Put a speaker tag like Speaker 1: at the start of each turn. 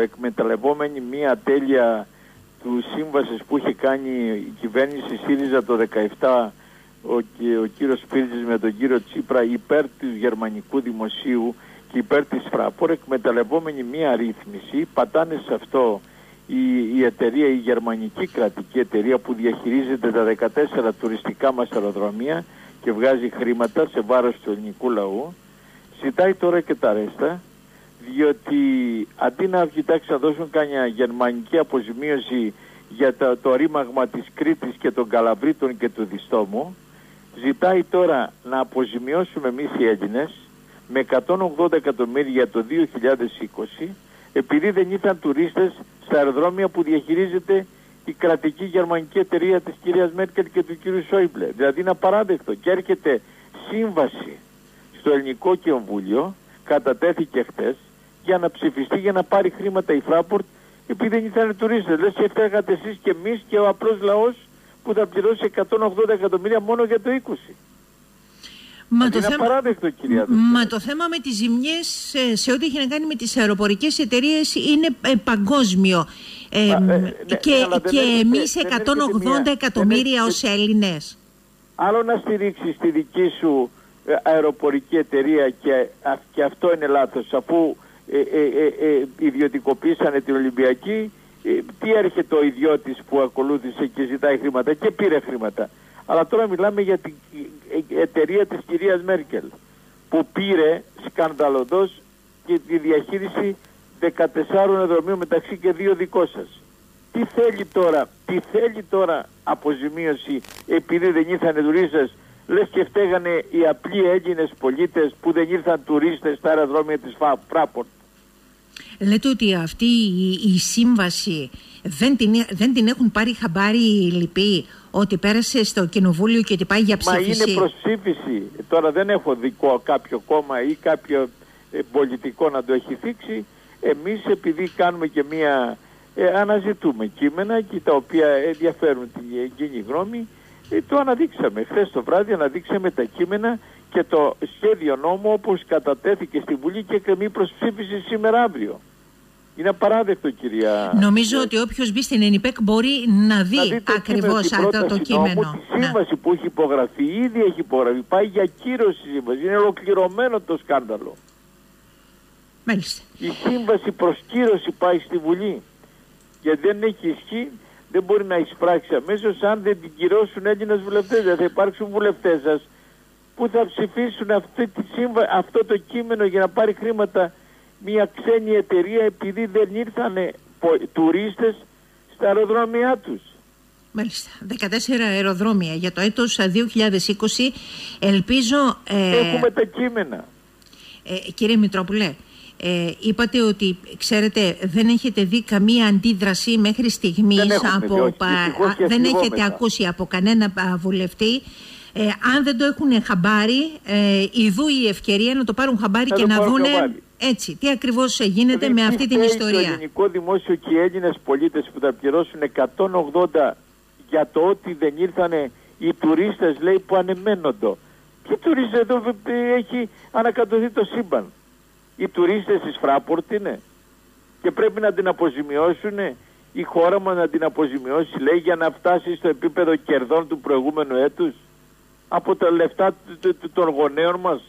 Speaker 1: εκμεταλλευόμενη μία τέλεια του σύμβασης που είχε κάνει η κυβέρνηση ΣΥΡΙΖΑ το 17 ο, ο κύριος Σπίρτζης με τον κύριο Τσίπρα υπέρ του γερμανικού δημοσίου και υπέρ της Φράπορ εκμεταλλευόμενη μία ρύθμιση πατάνε σε αυτό η, η εταιρεία, η γερμανική κρατική εταιρεία που διαχειρίζεται τα 14 τουριστικά μας αεροδρομία και βγάζει χρήματα σε βάρος του ελληνικού λαού. Ζητάει τώρα και τα ρέστα διότι αντί να κοιτάξει να δώσουν κανένα γερμανική αποζημίωση για το, το ρήμαγμα της Κρήτης και των Καλαβρίτων και του Διστόμου ζητάει τώρα να αποζημιώσουμε εμείς οι Έλληνες με 180 εκατομμύρια το 2020 επειδή δεν ήρθαν τουρίστες στα αεροδρόμια που διαχειρίζεται η κρατική γερμανική εταιρεία της κυρίας Μέρκελ και του κύριου Σόιμπλε. Δηλαδή είναι απαράδεκτο και έρχεται σύμβαση στο ελληνικό κοινοβούλιο, κατατέθηκε χτες, για να ψηφιστεί, για να πάρει χρήματα η Φράπορτ, επειδή δεν ήρθαν τουρίστες. Λες και φταίγατε εσείς και εμείς και ο απλός λαός που θα πληρώσει 180 εκατομμύρια μόνο για το 20. Μα το, θέμα... Απαράδεκτο, κυρία
Speaker 2: Μα το θέμα με τις ζημιές σε, σε ό,τι έχει να κάνει με τις αεροπορικές εταιρείες είναι ε, παγκόσμιο. Ε, ε, ναι, και και εμείς 180 εκατομμύρια ως Έλληνες.
Speaker 1: Άλλο να στηρίξεις τη δική σου ε, αεροπορική εταιρεία και, και αυτό είναι λάθος αφού ε, ε, ιδιωτικοποίησανε την Ολυμπιακή τι έρχεται ο ιδιώτης που ακολούθησε και ζητάει χρήματα και πήρε χρήματα. Αλλά τώρα μιλάμε για την εταιρεία της κυρίας Μέρκελ που πήρε σκανδαλωδός και τη διαχείριση 14 αεροδρομίων μεταξύ και δύο δικό σας. Τι θέλει τώρα, τι θέλει τώρα αποζημίωση επειδή δεν ήρθαν τουρίστες; Λες και φταίγανε οι απλοί Έλληνες πολίτες που δεν ήρθαν τουρίστες στα αεροδρόμια της Φράπορτ.
Speaker 2: Λέτε ότι αυτή η, σύμβαση δεν την, δεν την έχουν πάρει χαμπάρι οι λοιποί ότι πέρασε στο κοινοβούλιο και ότι πάει για ψήφιση.
Speaker 1: Μα είναι προς ψήφιση. Τώρα δεν έχω δικό κάποιο κόμμα ή κάποιο ε, πολιτικό να το έχει θίξει. Εμείς επειδή κάνουμε και μία ε, αναζητούμε κείμενα και τα οποία ενδιαφέρουν την κοινή γνώμη ε, το αναδείξαμε. Χθες το βράδυ αναδείξαμε τα κείμενα και το σχέδιο νόμου όπως κατατέθηκε στη Βουλή και κρεμεί προς ψήφιση σήμερα αύριο. Είναι απαράδεκτο κυρία.
Speaker 2: Νομίζω ότι όποιος μπει στην ΕΝΙΠΕΚ μπορεί να δει, δει ακριβώς αυτό το κείμενο.
Speaker 1: Νόμου, τη σύμβαση που έχει υπογραφεί, ήδη έχει υπογραφεί. Πάει για κύρωση σύμβαση. Είναι ολοκληρωμένο το σκάνδαλο.
Speaker 2: Μάλιστα.
Speaker 1: Η σύμβαση προς κύρωση πάει στη Βουλή. Γιατί δεν έχει ισχύ δεν μπορεί να εισπράξει αμέσως αν δεν την κυρώσουν Έλληνες βουλευτές. Δεν θα υπάρξουν βουλευτές σας που θα ψηφίσουν αυτή τη σύμβα, αυτό το κείμενο για να πάρει χρήματα μια ξένη εταιρεία επειδή δεν ήρθαν τουρίστες στα αεροδρόμια τους.
Speaker 2: Μάλιστα. 14 αεροδρόμια για το έτος 2020. Ελπίζω...
Speaker 1: Ε, Έχουμε τα κείμενα.
Speaker 2: Ε, κύριε Μητρόπουλε, ε, είπατε ότι, ξέρετε, δεν έχετε δει καμία αντίδραση μέχρι στιγμής
Speaker 1: δεν
Speaker 2: από... δεν έχετε ακούσει από κανένα βουλευτή. Ε, αν δεν το έχουν χαμπάρι, ε, ειδού η ευκαιρία να το πάρουν χαμπάρι και να δούνε έτσι, τι ακριβώς γίνεται δηλαδή, με αυτή την ιστορία; Το
Speaker 1: ελληνικό δημόσιο και οι Έλληνες πολίτες που θα πληρώσουν 180 για το ότι δεν ήρθαν οι τουρίστες λέει που ανεμένοντο. Ποιοι τουρίστες εδώ έχει ανακατωθεί το σύμπαν; Οι τουρίστες της Φράπορτ είναι και πρέπει να την αποζημιώσουν η χώρα μας να την αποζημιώσει λέει για να φτάσει στο επίπεδο κερδών του προηγούμενου έτους από τα λεφτά των γονέων μας